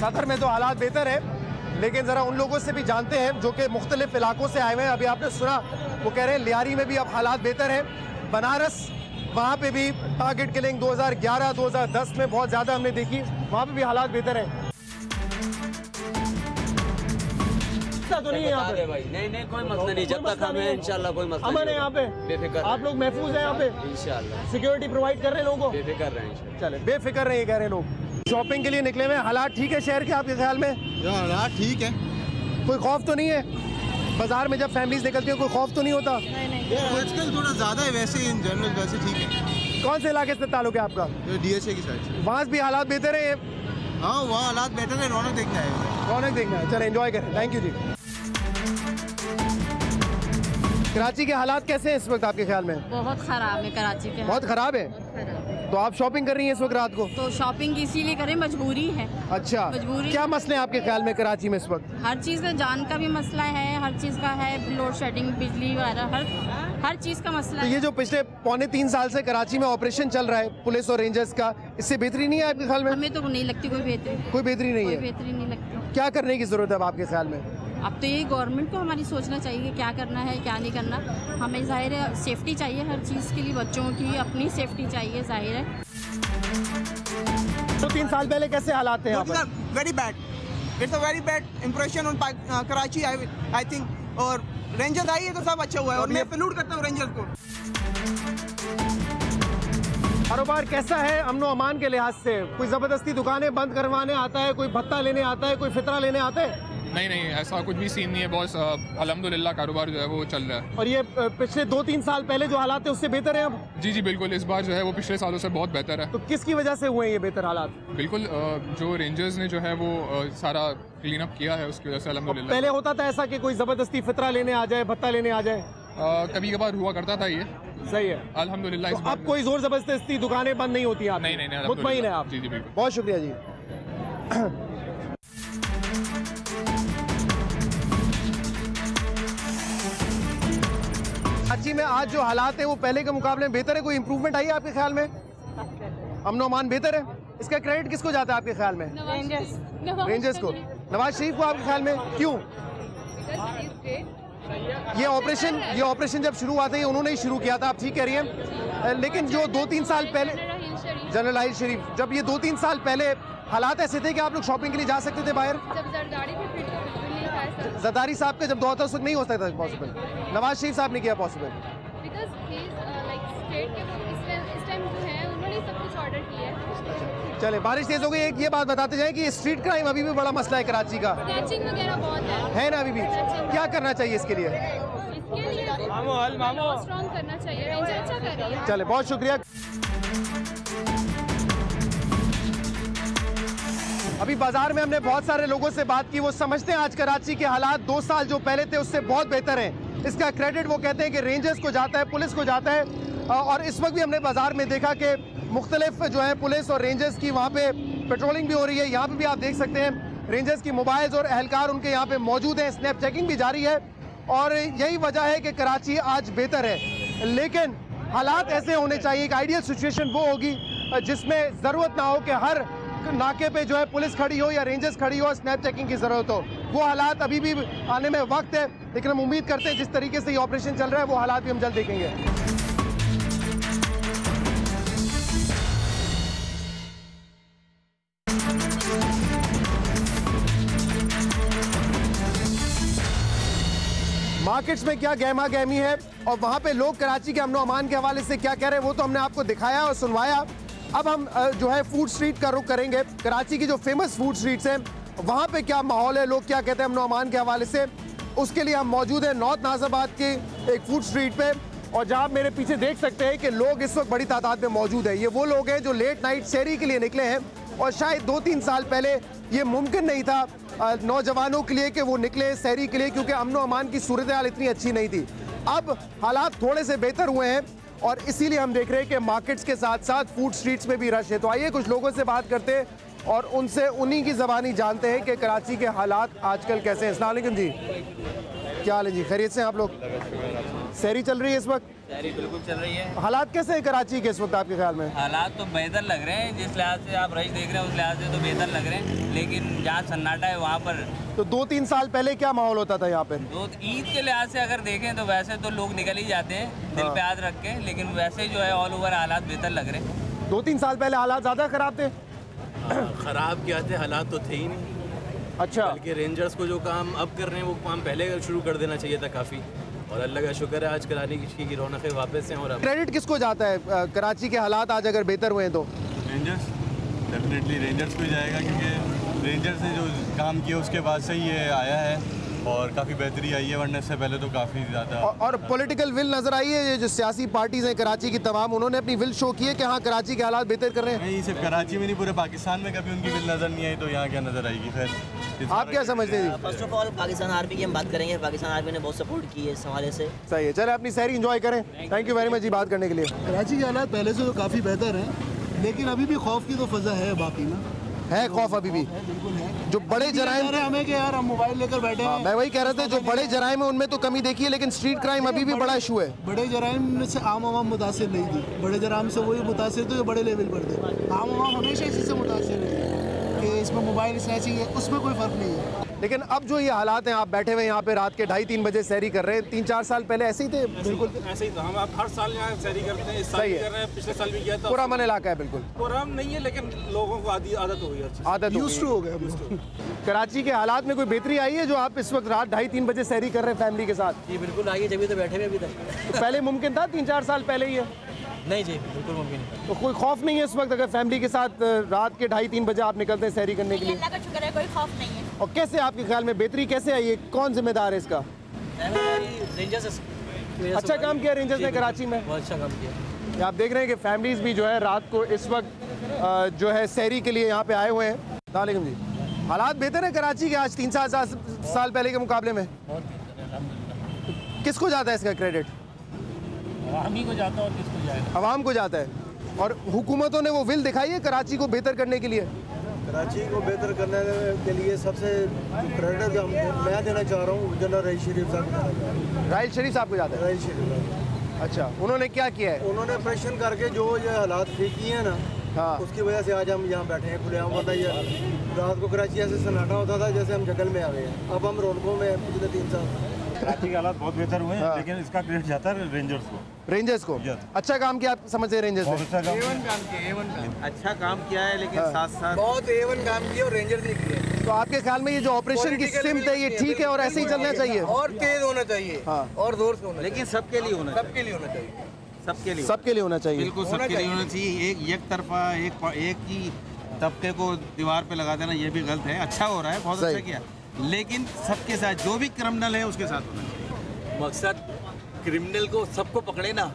सदर में तो हालात बेहतर है। लेकिन जरा उन लोगों से भी जानते हैं जो कि मुख्तलिफ़ इलाकों से आए हुए हैं। अभी आपने सुना वो कह रहे हैं लियारी में भी अब हालात बेहतर है। बनारस वहाँ पे भी टारगेट किलिंग 2011-2010 में बहुत ज़्यादा हमने देखी। वहाँ पे भी हालात बेहतर है। तो नहीं है यहाँ पे। नहीं नहीं कोई मसला नहीं। जब तक हमें इंशाल्लाह कोई मसला अमन है यहाँ पे बेफिक्र आप लोग महफूज हैं यहाँ पे। इंशाल्लाह। सिक्योरिटी प्रोवाइड कर रहे हैं लोगों को। बेफिक्र रहे हैं चले। बेफिक्र नहीं कह रहे हैं लोग। शॉपिंग के लिए निकले हुए हालात ठीक है शहर के आपके ख्याल में? हालात ठीक है। कोई खौफ तो नहीं है? बाज़ार में जब फैमिलीज़ निकलती है कोई खौफ तो नहीं होता? आजकल थोड़ा ज़्यादा है वैसे इन जनरल वैसे ठीक है। कौन से इलाके से ताल्लुक है आपका? डीएसए की साइड से। वहाँ भी हालात बेहतर है? हाँ वहाँ हालात बेहतर है रौनक देखना है। रौनक देखना है चले एंजॉय करें। थैंक यू जी। कराची के हालात कैसे हैं इस वक्त आपके ख्याल में? बहुत ख़राब है कराची के बहुत खराब है? तो आप शॉपिंग कर रही हैं इस वक्त रात को? तो शॉपिंग इसीलिए करें मजबूरी है। अच्छा मजबूरी क्या मसले हैं आपके ख्याल में कराची में इस वक्त? हर चीज़ में जान का भी मसला है हर चीज़ का है लोड शेडिंग बिजली वगैरह हर हर चीज़ का मसला तो ये जो पिछले पौने तीन साल से कराची में ऑपरेशन चल रहा है पुलिस और रेंजर्स का इससे बेहतरी नहीं है आपके ख्याल में? हमें तो नहीं लगती कोई बेहतरी। कोई बेहतरी नहीं है। बेहतरी नहीं लगती। क्या करने की ज़रूरत है आपके ख्याल में? अब तो ये गवर्नमेंट को हमारी सोचना चाहिए क्या करना है क्या नहीं करना। हमें ज़ाहिर है सेफ्टी चाहिए हर चीज़ के लिए बच्चों की अपनी सेफ्टी चाहिए ज़ाहिर है। तो तीन साल पहले कैसे हालात थे यहाँ पर? very bad. It's a very bad impression on Pak- uh, Karachi, I, I think. और रेंजर्स आई है तो सब अच्छा हुआ है और मैं सैल्यूट करता हूँ रेंजर्स को। कारोबार कैसा है अमनो अमान के लिहाज से? कोई ज़बरदस्ती दुकानें बंद करवाने आता है कोई भत्ता लेने आता है कोई फितरा लेने आता है? नहीं नहीं ऐसा कुछ भी सीन नहीं है बॉस अलहमदुल्ला कारोबार जो है वो चल रहा है। और ये पिछले दो तीन साल पहले जो हालात है उससे बेहतर है अब? जी जी बिल्कुल इस बार जो है वो पिछले सालों से बहुत बेहतर है। तो किसकी वजह से हुए ये बेहतर हालात? बिल्कुल जो रेंजर्स ने जो है वो सारा क्लीन अप किया है उसकी वजह से अलहमदुल्ला पहले होता था ऐसा कि कोई ज़बरदस्ती फितरा लेने आ जाए भत्ता लेने आ जाए? कभी कभार हुआ करता था ये। सही है। अलहमदुल्ला तो अब कोई ज़ोर ज़बरदस्ती दुकानें बंद नहीं होती आप? नहीं नहीं मुतमईन है। आप। जी जी बिल्कुल। बहुत शुक्रिया जी। कराची में आज जो हालात है वो पहले के मुकाबले में बेहतर है? कोई इम्प्रूवमेंट आई है आपके ख्याल में? अमनो अमान बेहतर है? इसका क्रेडिट किसको जाता है आपके ख्याल में? रेंजर्स को। नवाज़ शरीफ को आपके ख्याल में? क्यों? ये ऑपरेशन ये ऑपरेशन जब शुरू हुआ था ये उन्होंने ही शुरू किया था। आप ठीक कह रही हैं? लेकिन जो दो तीन साल पहले जनरल आहिर शरीफ जब ये दो तीन साल पहले हालात ऐसे थे कि आप लोग शॉपिंग के लिए जा सकते थे बाहर? जब जरदारी थे तो जरदारी साहब का जब दौर था उस वक्त नहीं हो सकता पॉसिबल नवाज़ शरीफ साहब ने किया पॉसिबल बिकॉज़ ही लाइक स्टेट के वो इस टाइम इस टाइम जो है उन्होंने सब कुछ ऑर्डर किया है। चले बारिश तेज हो गई एक ये बात बताते जाए कि स्ट्रीट क्राइम अभी भी बड़ा मसला है कराची का। बहुत है। है ना अभी भी? क्या करना चाहिए इसके लिए? इसके लिए मामो स्ट्रॉन्ग करना चाहिए। अच्छा चले बहुत शुक्रिया। अभी बाज़ार में हमने बहुत सारे लोगों से बात की, वो समझते हैं आज कराची के हालात, दो साल जो पहले थे उससे बहुत बेहतर हैं। इसका क्रेडिट वो कहते हैं कि रेंजर्स को जाता है, पुलिस को जाता है और इस वक्त भी हमने बाज़ार में देखा कि मुख्तलिफ़ जो है पुलिस और रेंजर्स की वहाँ पे पेट्रोलिंग भी हो रही है। यहाँ पे भी आप देख सकते हैं रेंजर्स की मोबाइल्स और एहलकार उनके यहाँ पे मौजूद हैं स्नैप चेकिंग भी जारी है, और यही वजह है कि कराची आज बेहतर है। लेकिन हालात ऐसे होने चाहिए, एक आइडियल सिचुएशन वो होगी, जिसमें ज़रूरत ना हो कि हर नाके पे जो है पुलिस खड़ी हो या रेंजर्स खड़ी हो स्नैप चेकिंग की ज़रूरत हो। वो हालात अभी भी आने में वक्त है, लेकिन हम उम्मीद करते हैं जिस तरीके से ये ऑपरेशन चल रहा है, वो हालात भी हम जल्द देखेंगे। मार्केट्स में क्या गहमा गहमी है और वहाँ पे लोग कराची के अमनो अमान के हवाले से क्या कह रहे हैं, वो तो हमने आपको दिखाया और सुनवाया। अब हम जो है फ़ूड स्ट्रीट का रुख करेंगे। कराची की जो फ़ेमस फ़ूड स्ट्रीट्स हैं, वहाँ पे क्या माहौल है? लोग क्या कहते हैं? अमनो अमान के हवाले से। उसके लिए हम मौजूद हैं नॉर्थ नाजाबाद के एक फ़ूड स्ट्रीट पे। और जहाँ मेरे पीछे देख सकते हैं कि लोग इस वक्त बड़ी तादाद में मौजूद है। ये वो लोग हैं जो लेट नाइट शहरी के लिए निकले हैं। और शायद दो तीन साल पहले ये मुमकिन नहीं था नौजवानों के लिए कि वो निकले शहरी के लिए, क्योंकि अमनो अमान की सूरत हाल इतनी अच्छी नहीं थी। अब हालात थोड़े से बेहतर हुए हैं। और इसीलिए हम देख रहे हैं कि मार्केट्स के साथ साथ फ़ूड स्ट्रीट्स में भी रश है। तो आइए कुछ लोगों से बात करते हैं और उनसे उन्हीं की ज़बानी जानते हैं कि कराची के हालात आजकल कैसे हैं। अस्सलाम जी। क्या हाल है जी? खैरियत से आप लोग? शहरी चल रही है इस वक्त? तैयारी बिल्कुल चल रही है। हालात कैसे हैं कराची के इस वक्त आपके ख्याल में? हालात तो बेहतर लग रहे हैं जिस लिहाज से आप रईस देख रहे हैं उस लिहाज से तो बेहतर लग रहे हैं लेकिन जहाँ सन्नाटा है वहाँ पर तो दो तीन साल पहले क्या माहौल होता था यहाँ पे? तो ईद के लिहाज से अगर देखें तो वैसे तो लोग निकल ही जाते हैं दिल हाँ। पे हाथ रख के लेकिन वैसे जो है ऑल ओवर हालात बेहतर लग रहे हैं। दो तीन साल पहले हालात ज़्यादा ख़राब थे? खराब क्या थे? हालात तो थे ही नहीं। अच्छा। बल्कि रेंजर्स को जो काम अब कर रहे हैं वो काम पहले शुरू कर देना चाहिए था काफ़ी। और अल्लाह का शुक्र है आज करानी की की रौनकें वापस हैं और क्रेडिट किसको जाता है? कराची के हालात आज अगर बेहतर हुए हैं तो। रेंजर्स डेफिनेटली रेंजर्स को जाएगा क्योंकि रेंजर्स ने जो काम किया उसके बाद से ही ये आया है। और काफ़ी बेहतरी आई है वरना इससे पहले तो काफ़ी ज़्यादा। और, और पॉलिटिकल विल नज़र आई है ये जो सियासी पार्टीज़ हैं कराची की तमाम उन्होंने अपनी विल शो की है कि हाँ कराची के हालात बेहतर कर रहे हैं। नहीं सिर्फ़ कराची में नहीं पूरे पाकिस्तान में कभी उनकी विल नज़र नहीं आई तो यहाँ क्या नज़र आएगी खैर आप क्या समझते हैं? First of all Pakistan army की हम बात करेंगे। पाकिस्तान आर्मी ने बहुत सपोर्ट की है इस हवाले से। सही है चले अपनी सैरी इंजॉय करें। थैंक यू वेरी मच जी बात करने के लिए। कराची के हालात पहले से तो काफ़ी बेहतर हैं लेकिन अभी भी खौफ की तो फजा है बाकी ना। है खौफ अभी भी। जो बड़े जराइम हमें कि यार हम मोबाइल लेकर बैठे हाँ, हैं। मैं वही कह रहा था जो बड़े जराइम है उनमें तो कमी देखी है लेकिन स्ट्रीट क्राइम अभी भी बड़ा इशू है। बड़े जराइम से आम आवाम मुतासर नहीं थी। बड़े जराइम से वही मुतासर थे जो बड़े लेवल पर थे। आम आवाम हमेशा इसी से मुतासर है कि इसमें मोबाइल स्नैचिंग है उसमें कोई फ़र्क नहीं है। लेकिन अब जो ये हालात हैं आप बैठे हुए यहाँ पे रात के ढाई तीन बजे सैरी कर रहे हैं। तीन चार साल पहले ऐसे ही थे? बिल्कुल। ऐसे ही था हम आप हर साल यहाँ सैरी करते हैं इस साल सही भी है। कर रहे हैं पिछले साल भी किया था। पुरान इलाका है बिल्कुल। पुरान नहीं है लेकिन लोगों को आदि आदत हो गई आदत Used to हो लोग। कराची के हालात में कोई बेहतरी आई है जो आप इस वक्त रात ढाई तीन बजे सैरी कर रहे हैं फैमिली के साथ? जी बिल्कुल आइए जब तो बैठे हुए अभी तक। तो पहले मुमकिन था तीन चार साल पहले ही है? नहीं जी बिल्कुल मुमकिन नहीं तो कोई खौफ नहीं है इस वक्त अगर फैमिली के साथ रात के ढाई तीन बजे आप निकलते हैं सैरी करने के लिए? अल्लाह का शुक्र है कोई खौफ नहीं है। और कैसे आपके ख्याल में बेहतरी कैसे आई है? कौन जिम्मेदार है इसका? अच्छा काम किया रेंजर्स ने कराची में? बहुत अच्छा काम किया। आप देख रहे हैं कि फैमिलीज़ भी जो है रात को इस वक्त जो है सैरी के लिए यहाँ पे आए हुए हैं। वालेकुम जी। हालात बेहतर है कराची के आज तीन साल साल, साल पहले के मुकाबले में? किसको जाता है इसका क्रेडिट हम ही को जाता और किसको जाएगा? आवाम को जाता है। और हुकूमतों ने वो विल दिखाई है कराची को बेहतर करने के लिए। कराची को बेहतर करने के लिए सबसे क्रेडिट मैं देना चाह रहा हूँ जनरल रईस शरीफ साहब हूँ। राहिल शरीफ साहब को जाता है? रईस शरीफ अच्छा उन्होंने क्या किया है? उन्होंने प्रेशन करके जो ये हालात ठीक किए हैं ना हाँ। उसकी वजह से आज हम यहाँ बैठे हैं खुलेआम वरना ये रात को कराची ऐसे सन्नाटा होता था जैसे हम जंगल में आ गए हैं। अब हम रौनकों में पिछले तीन साल। कराची के हालात बहुत बेहतर हुए हैं हाँ। लेकिन इसका क्रेडिट जाता है रेंजर्स को। रेंजर्स को? अच्छा काम किया आप समझते हैं रेंजर्स ने अच्छा काम किया। अच्छा काम किया है लेकिन हाँ। साथ साथ बहुत एवन काम किया और रेंजर्स ने किया। तो आपके ख्याल में ये जो ऑपरेशन की सिमत है ये ठीक है और ऐसे ही चलना चाहिए? और तेज होना चाहिए हाँ। और ज़ोर से होना लेकिन सबके लिए होना सबके लिए होना चाहिए। सबके लिए सबके लिए होना चाहिए। बिल्कुल सबके लिए होना चाहिए। एक एक तरफा एक एक ही तबके को दीवार पे लगा देना ये भी गलत है। अच्छा हो रहा है बहुत अच्छा किया। लेकिन सबके साथ जो भी क्रिमिनल है उसके साथ होना चाहिए। मकसद क्रिमिनल को सबको पकड़े ना।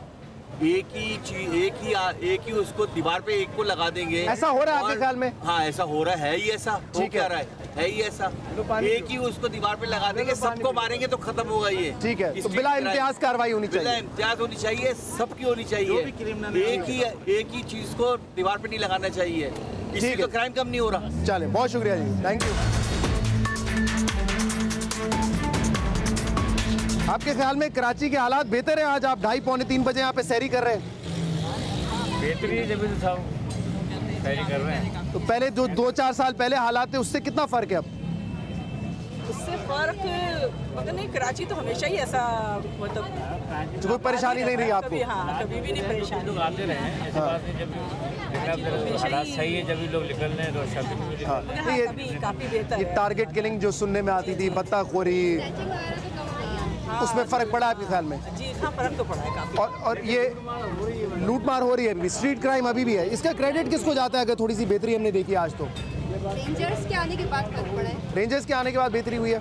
एक ही चीज़ एक ही आ, एक ही उसको दीवार पे एक को लगा देंगे। ऐसा हो रहा है आपके ख्याल में? हाँ ऐसा हो रहा है ही ऐसा। हो ठीक क्या है। रहा है? है ही ऐसा। एक ही उसको दीवार पे लगा देंगे सबको मारेंगे तो खत्म होगा ये। ठीक है तो बिला इम्तियाज़ कार्रवाई होनी चाहिए। बिला इम्तियाज़ होनी चाहिए सबकी होनी चाहिए। एक ही एक ही चीज़ को दीवार पे नहीं लगाना चाहिए। है। तो क्राइम कम नहीं हो रहा। चले बहुत शुक्रिया जी। थैंक यू आपके ख्याल में कराची के हालात बेहतर हैं? आज आप ढाई पौने तीन बजे यहाँ पे सैरी कर रहे हैं। बेहतरी जब साहब था तैयारी कर रहे हैं। तो पहले जो दो चार साल पहले हालात थे उससे कितना फ़र्क है अब? उससे फ़र्क पता नहीं कराची तो हमेशा ही ऐसा मतलब तो कोई परेशानी नहीं रही आपको? हाँ कभी भी नहीं परेशानी आते रहे हैं हालात सही है जब भी लोग निकल रहे हैं तो अच्छा हाँ, हाँ, कभी काफ़ी बेहतर ये टारगेट किलिंग जो सुनने में आती थी बत्ताखोरी उसमें फ़र्क पड़ा आपके ख्याल में? जी हाँ फ़र्क तो पड़ा है काफ़ी। और और ये लूटमार हो रही है अभी स्ट्रीट क्राइम अभी भी है। इसका क्रेडिट किसको जाता है अगर थोड़ी सी बेहतरी हमने देखी आज तो? रेंजर्स के आने के बाद फ़र्क पड़ा है। रेंजर्स के आने के बाद बेहतरी हुई है।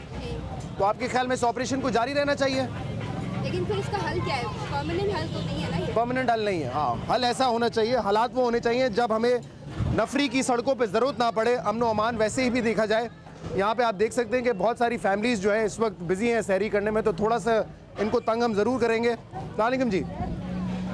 तो आपके ख्याल में इस ऑपरेशन को जारी रहना चाहिए? लेकिन फिर इसका हल क्या है? परमानेंट हल तो नहीं है ना परमानेंट हल नहीं है हाँ। हल ऐसा होना चाहिए हालात वो होने चाहिए जब हमें नफरी की सड़कों पे ज़रूरत ना पड़े अमन अमान वैसे ही भी देखा जाए। यहाँ पे आप देख सकते हैं कि बहुत सारी फैमिलीज़ जो है इस वक्त बिज़ी हैं सैरी करने में तो थोड़ा सा इनको तंग हम ज़रूर करेंगे। वालेकुम जी।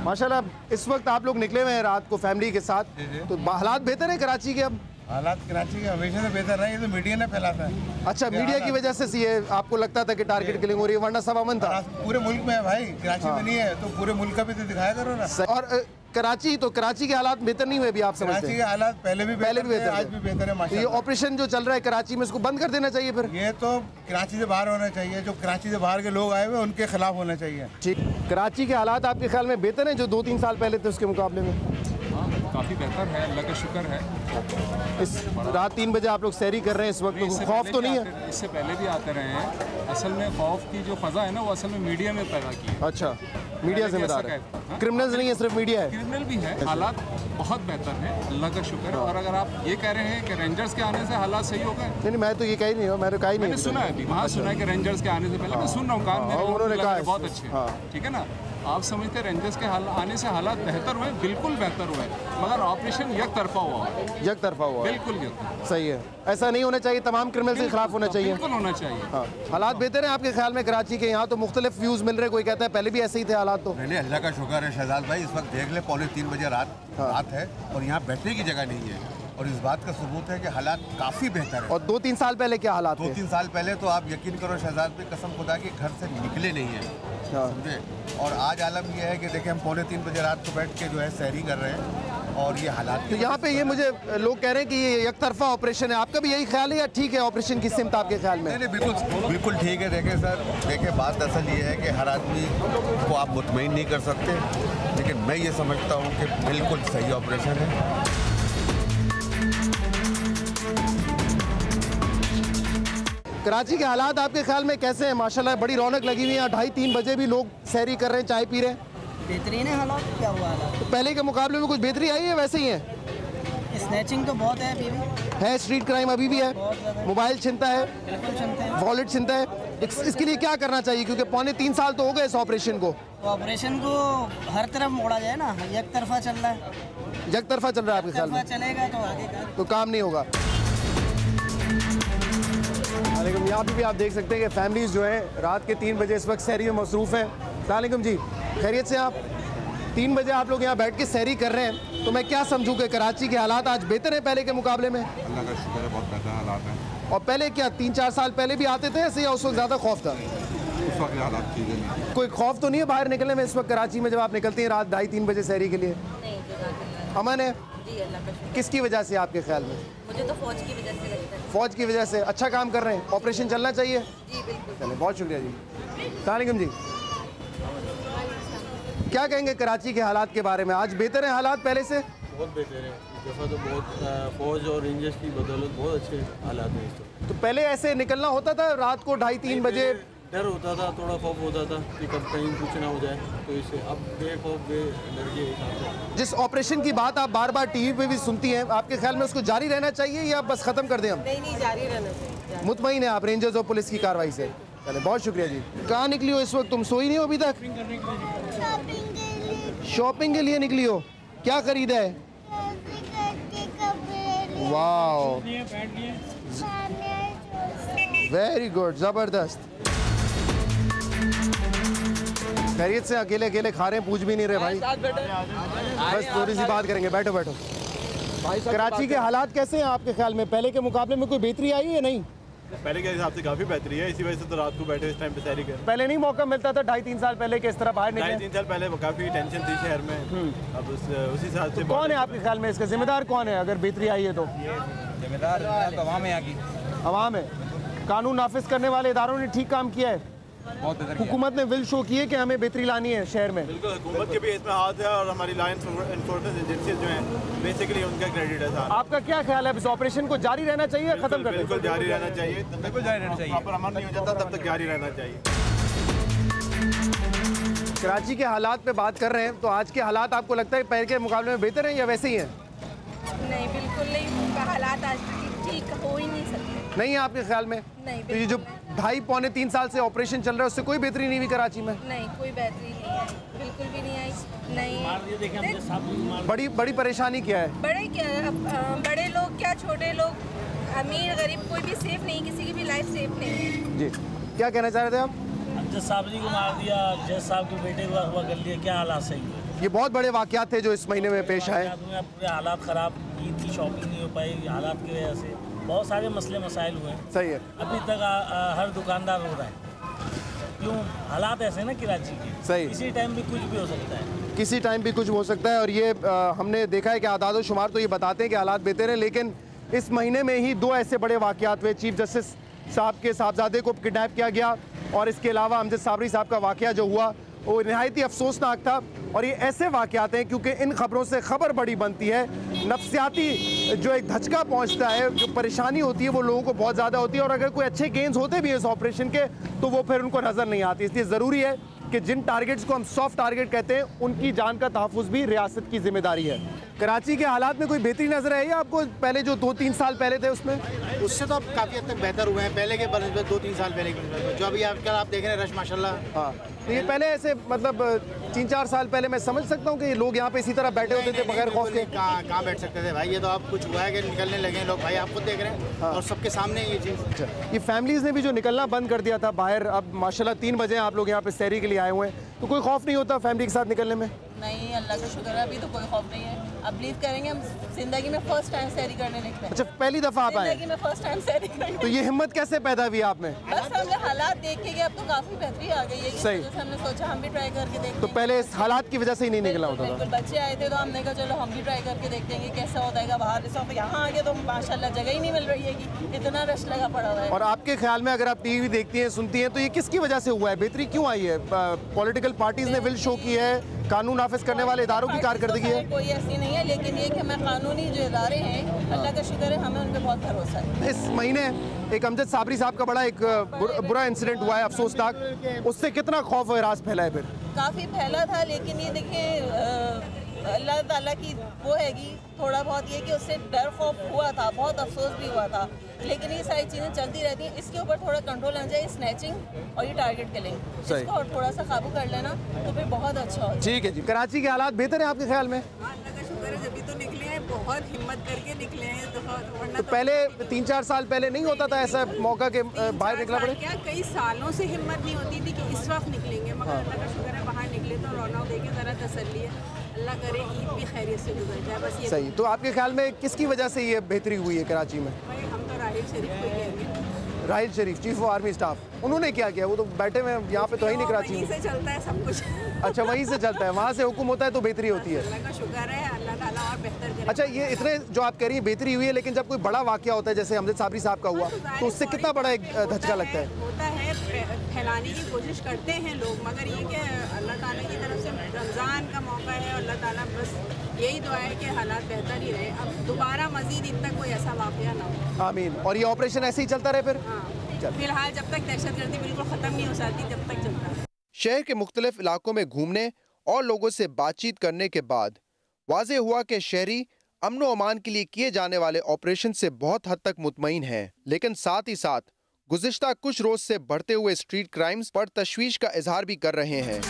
माशाल्लाह इस वक्त आप लोग निकले हुए हैं रात को फैमिली के साथ। तो हालात बेहतर है कराची के अब? हालात कराची के हमेशा से बेहतर रहे ये तो मीडिया ने फैलाता है। अच्छा मीडिया की वजह से ये आपको लगता था कि टारगेट किलिंग हो रही है वरना सब अमन था। पूरे मुल्क में है भाई कराची में नहीं है तो पूरे मुल्क का भी तो दिखाया करो ना। और अ, कराची तो कराची के हालात बेहतर नहीं हुए अभी आप समझते कराची हैं? के हालात पहले भी पहले भी बेहतर आज भी बेहतर है तो ये ऑपरेशन जो चल रहा है कराची में इसको बंद कर देना चाहिए फिर? ये तो कराची से बाहर होना चाहिए जो कराची से बाहर के लोग आए हुए उनके खिलाफ होना चाहिए। ठीक। कराची के हालात आपके ख्याल में बेहतर है जो दो तीन साल पहले थे उसके मुकाबले में? काफ़ी बेहतर है अल्लाह का शुक्र है। इस रात तीन बजे आप लोग सैरी कर रहे हैं इस वक्त तो खौफ तो नहीं है? इससे पहले भी आते रहे हैं। असल में खौफ की जो फजा है ना वो असल में मीडिया में पैदा की है। अच्छा मीडिया जिम्मेदार कैसा है। क्रिमिनल्स नहीं है सिर्फ़ मीडिया है। क्रिमिनल भी है हालात बहुत बेहतर है अल्लाह का शुक्र है। और अगर आप ये कह रहे हैं कि रेंजर्स के आने से हालात सही हो गए? नहीं नहीं मैं तो ये कह ही नहीं हूँ मैंने कहा ही नहीं सुना है अभी वहाँ सुना है कि रेंजर्स के आने से पहले मैं सुन रहा हूँ कान हाँ, मेरे उन्होंने कहा बहुत अच्छे हाँ। ठीक है ना? आप समझते हैं रेंजर्स के हाल आने से हालात बेहतर हुए बिल्कुल बेहतर हुए मगर ऑपरेशन एक तरफा हुआ एक तरफा हुआ बिल्कुल एक सही है। ऐसा नहीं होना चाहिए तमाम क्रिमिनल के खिलाफ होना चाहिए। बिल्कुल होना चाहिए। हाँ। हालात बेहतर हैं आपके ख्याल में कराची के यहाँ तो मुख्तलिफ़ व्यूज़ मिल रहे कोई कहता है पहले भी ऐसे ही थे हालात तो। नहीं अल्लाह का शुक्र है शहजाद भाई इस वक्त देख ले पौने तीन बजे रात रात है और यहाँ बैठने की जगह नहीं है। और इस बात का सबूत है कि हालात काफ़ी बेहतर है। और दो तीन साल पहले क्या हालात दो तीन साल पहले तो आप यकीन करो शहजाद भाई कसम खुदा के घर से निकले नहीं है हाँ। समझे? और आज आलम यह है कि देखिए हम पौने तीन बजे रात को बैठ के जो है सैरी कर रहे हैं और ये हालात तो यहाँ पे ये मुझे लोग कह रहे हैं कि ये एक तरफा ऑपरेशन है। आपका भी यही ख्याल है या ठीक है ऑपरेशन की सिमत आपके ख्याल में? नहीं बिल्कुल बिल्कुल ठीक है। देखें सर देखें बात असल ये है कि हर आदमी को आप मुतमिन नहीं कर सकते। लेकिन मैं ये समझता हूँ कि बिल्कुल सही ऑपरेशन है। कराची के हालात आपके ख्याल में कैसे हैं? माशाल्लाह बड़ी रौनक लगी हुई है। ढाई तीन बजे भी लोग सैरी कर रहे हैं चाय पी रहे हैं। बेहतरीन है हालात क्या हुआ हालात? तो पहले के मुकाबले में कुछ बेहतरी आई है वैसे ही है? स्नैचिंग तो बहुत है अभी भी। है स्ट्रीट क्राइम अभी भी है। मोबाइल छिनता है वॉलेट छिनता है। इस, इसके लिए क्या करना चाहिए? क्योंकि पौने तीन साल तो हो गए इस ऑपरेशन को। तो ऑपरेशन को हर तरफ़ मोड़ा जाए ना एक तरफा चल रहा है। एक तरफा चल रहा है आपके ख्याल में? चलेगा तो आगे का। तो काम नहीं होगा। वालेकुम यहाँ पे भी आप देख सकते हैं कि फैमिलीज़ जो हैं रात के तीन बजे इस वक्त सहरी में मसरूफ़ हैं। सलामकुम जी खैरियत से आप तीन बजे आप लोग यहाँ बैठ के सहरी कर रहे हैं तो मैं क्या समझूँ कि कराची के हालात आज बेहतर हैं पहले के मुकाबले में? अल्लाह का शुक्र है बहुत बेहतर हालात हैं। और पहले क्या तीन चार साल पहले भी आते थे ऐसे या उस वक्त ज़्यादा खौफ था? उस वक्त हालात ठीक है कोई खौफ तो नहीं है बाहर निकलने में इस वक्त कराची में जब आप निकलती हैं रात ढाई तीन बजे सहरी के लिए? अमन है? जी अल्लाह का शुक्र किसकी वजह से आपके ख्याल में? मुझे तो फौज की वजह से लगता है। फौज की वजह से। अच्छा काम कर रहे हैं। ऑपरेशन चलना चाहिए। जी बिल्कुल। चलिए बहुत शुक्रिया जी। सलामकुम जी। क्या कहेंगे कराची के हालात के बारे में? आज बेहतर है हालात पहले से? बहुत बेहतर है। दफ़ा तो बहुत फौज और रेंजर्स की बदौलत बहुत अच्छे हालात हैं तो पहले ऐसे निकलना होता था रात को ढाई तीन बजे डर होता था थोड़ा खौफ होता था कि कब कहीं कुछ ना हो जाए तो इससे अब बेखौफ बे डर के हिसाब से। जिस ऑपरेशन की बात आप बार बार टीवी पे भी सुनती हैं आपके ख्याल में उसको जारी रहना चाहिए या बस खत्म कर दें हम? नहीं नहीं जारी रहना चाहिए। मुतमिन है आप रेंजर्स और पुलिस की कार्रवाई से। चले बहुत शुक्रिया जी। कहाँ निकली हो इस वक्त? तुम सोई नहीं हो अभी तक? शॉपिंग के लिए निकली हो। क्या खरीदा है? वाह वेरी गुड ज़बरदस्त। खैरियत से अकेले अकेले खा रहे हैं पूछ भी नहीं रहे भाई। बस थोड़ी सी बात करेंगे बैठो बैठो। कराची के हालात कैसे हैं आपके ख्याल में? पहले के मुकाबले में कोई बेहतरी आई है नहीं? पहले के हिसाब से काफ़ी बेहतरी है इसी वजह से तो रात को बैठे इस टाइम पे सैरी कर पहले नहीं मौका मिलता था ढाई तीन साल पहले किस तरह बाहर ढाई निकले तीन साल पहले वो काफ़ी टेंशन थी शहर में। अब उस उसी हिसाब से कौन है आपके ख्याल में इसका? जिम्मेदार कौन है? अगर बेहतरी आई है तो। जिम्मेदार आवाम है यहाँ की। अवाम है। कानून नाफिज करने वाले इदारों ने ठीक काम किया है। हुकूमत ने विल शो की है कि हमें बेहतरी लानी है शहर में। बिल्कुल हुकूमत के भी इसमें हाथ है और हमारी लाइन इन्फोर्समेंट एजेंसी जो हैं बेसिकली उनका क्रेडिट है आपका क्या ख्याल है? इस ऑपरेशन को जारी रहना चाहिए या खत्म कर बिल्कुल जारी रहना चाहिए। बिल्कुल जारी रहना चाहिए। अमन नहीं हो जाता तब तक जारी रहना चाहिए। कराची के हालात पे बात कर रहे हैं तो आज के हालात आपको लगता है पहले के मुकाबले में बेहतर हैं या वैसे ही हैं? नहीं बिल्कुल नहीं। हालात आज ठीक हो ही नहीं सकते। नहीं है आपके ख्याल में? नहीं तो ये जो ढाई पौने तीन साल से ऑपरेशन चल रहा है उससे कोई बेहतरी नहीं हुई कराची में? नहीं कोई बेहतरी नहीं आई बिल्कुल भी नहीं आई। नहीं। बड़ी बड़ी परेशानी क्या है? बड़े क्या बड़े लोग क्या छोटे लोग? अमीर गरीब कोई भी सेफ़ नहीं किसी की भी लाइफ सेफ़ नहीं है। जी। क्या कहना चाह रहे थे आप? जज साहब जी को मार दिया जज साहब के बेटे को अगवा कर लिया क्या हालात सही है? ये बहुत बड़े वाकयात थे जो इस महीने में पेश आए। पूरे हालात ख़राब ईद की शॉपिंग नहीं हो पाई हालात की वजह से। बहुत सारे मसले मसाइल हुए हैं। सही है। अभी तक आ, आ, हर दुकानदार रो रहा है। क्यों? हालात ऐसे ना कराची के। सही। किसी टाइम भी कुछ भी हो सकता है। किसी टाइम भी कुछ हो सकता है और ये आ, हमने देखा है कि आदाद शुमार तो ये बताते हैं कि हालात बेहतर हैं लेकिन इस महीने में ही दो ऐसे बड़े वाकयात हुए। चीफ जस्टिस साहब के साहबजादे को किडनैप किया गया और इसके अलावा अमजद साबरी साहब का वाक़ जो हुआ वो नहायत ही अफसोसनाक था और ये ऐसे वाक़ात हैं क्योंकि इन खबरों से खबर बड़ी बनती है। नफसियाती जो एक धचका पहुँचता है जो परेशानी होती है वो लोगों को बहुत ज़्यादा होती है और अगर कोई अच्छे गेंस होते भी हैं इस ऑपरेशन के तो वो फिर उनको नज़र नहीं आती। इसलिए ज़रूरी है कि जिन टारगेट्स को हम सॉफ्ट टारगेट कहते हैं उनकी जान का तहफ़ भी रियासत की ज़िम्मेदारी है। कराची के हालात में कोई बेहतरी नज़र आई आपको? पहले जो दो तीन साल पहले थे उसमें? उससे तो अब काफ़ी हद तक बेहतर हुए हैं। पहले के बनस्बत दो तीन साल पहले के जो अभी आजकल आप देख रहे हैं रश माशाल्लाह। हाँ। तो ये पहले ऐसे मतलब तीन चार साल पहले मैं समझ सकता हूँ कि लोग यहाँ पे इसी तरह बैठे होते थे बगैर खौफ के। कहाँ कहाँ बैठ सकते थे भाई? ये तो आप कुछ हुआ है कि निकलने लगे हैं लोग। भाई आप खुद देख रहे हैं हाँ। और सबके सामने ये चीज़। अच्छा ये फैमिलीज़ ने भी जो निकलना बंद कर दिया था बाहर अब माशाल्लाह तीन बजे आप लोग यहाँ पे सैरी के लिए आए हुए हैं। तो कोई खौफ नहीं होता फैमिली के साथ निकलने में? नहीं अल्लाह का शुक्र है अभी तो कोई खौफ नहीं है। अब बिलीव करेंगे हम ज़िंदगी में फ़र्स्ट टाइम सैरी करने निकले अच्छा पहली दफ़ा आप आए। ज़िंदगी में फ़र्स्ट टाइम सैरी करने तो ये हिम्मत कैसे पैदा हुई आप में बस हमने हालात देख के गए अब तो काफ़ी बेहतरी आ गई है सही। हमने सोचा हम भी ट्राई करके देखते तो पहले इस हालात की वजह से ही नहीं निकला होता बिल्कुल बच्चे आए थे तो हमने कहा चलो हम भी ट्राई करके देखते हैं कैसा होता है बाहर वक्त। यहाँ आगे तो माशाला जगह ही नहीं मिल रही है कि इतना रश लगा पड़ा हुआ है। और आपके ख्याल में अगर आप टीवी देखती हैं सुनती हैं तो ये किसकी वजह से हुआ है? बेहतरी क्यों आई है? पॉलिटिकल पार्टीज़ ने विल शो की है कानून नाफिज करने वाले इदारों की कारकर्दगी है। कोई ऐसी नहीं है लेकिन ये कि हमें कानूनी जो इदारे हैं अल्लाह का शुक्र है हमें उन पर बहुत भरोसा है। इस महीने एक अमजद साबरी साहब का बड़ा एक बुरा, बुरा इंसिडेंट हुआ है अफसोसनाक। उससे कितना खौफ और रास फैला है फिर? काफ़ी फैला था लेकिन ये देखिए अल्लाह ताला की वो हैगी थोड़ा बहुत ये कि उससे डर खौफ हुआ था बहुत अफसोस भी हुआ था। लेकिन ये सारी चीज़ें चलती रहती हैं। इसके ऊपर थोड़ा कंट्रोल आ जाए स्नैचिंग और ये टारगेट किलिंग सही। इसको और थोड़ा सा काबू कर लेना तो फिर बहुत अच्छा हो। ठीक है जी। कराची के हालात बेहतर हैं आपके ख्याल में? अल्लाह का शुक्र है जब भी तो निकले हैं बहुत हिम्मत करके निकले हैं तो वरना तो पहले तीन चार साल पहले नहीं होता था ऐसा मौका के बाहर निकला पड़े? क्या कई सालों से हिम्मत नहीं होती थी कि इस वक्त निकलेंगे मगर हाँ। अल्लाह का शुक्र है बाहर निकले तो रौनक देखे ज़रा तसल्ली है। अल्लाह करे ईद भी खैरियत से गुजर जाए बस ये सही। तो आपके ख्याल में किसकी वजह से ये बेहतरी हुई है कराची में? भाई हम तो राहिल शरीफ को कहेंगे Raheel Sharif chief of army staff उन्होंने क्या किया? वो तो बैठे हुए यहाँ पे तो ही नहीं कराची वहीं में। से चलता है सब कुछ। अच्छा वहीं से चलता है वहाँ से हुक्म होता है तो बेहतरी होती है। अल्लाह का शुक्र है अल्लाह ताला और बेहतर अच्छा ये इतने जो आप कह रही हैं बेहतरी हुई है लेकिन जब कोई बड़ा वाक्य होता है जैसे हमजद साबरी साहब का हुआ तो उससे कितना बड़ा एक धचका लगता है? होता है फैलाने की कोशिश करते हैं लोग मगर ये कि अल्लाह ताला की रमज़ान का मौका है और अल्लाह ताला बस यही दुआ है कि हालात बेहतर ही रहे। अब दोबारा मजीद इन तक कोई ऐसा वाक़ ना हो। आमीन। और ये ऑपरेशन ऐसे ही चलता रहे फिर? चल। फ़िलहाल जब तक दहशत गर्दी बिल्कुल ख़त्म नहीं हो जाती जब तक चलता है शहर के मुख्तलिफ़ इलाकों में घूमने और लोगों से बातचीत करने के बाद वाजे हुआ कि शहरी अमन अमान के लिए किए जाने वाले ऑपरेशन से बहुत हद तक मुतमिन हैं। लेकिन साथ ही साथ गुजश्ता कुछ रोज से बढ़ते हुए स्ट्रीट क्राइम्स पर तशवीश का इजहार भी कर रहे हैं।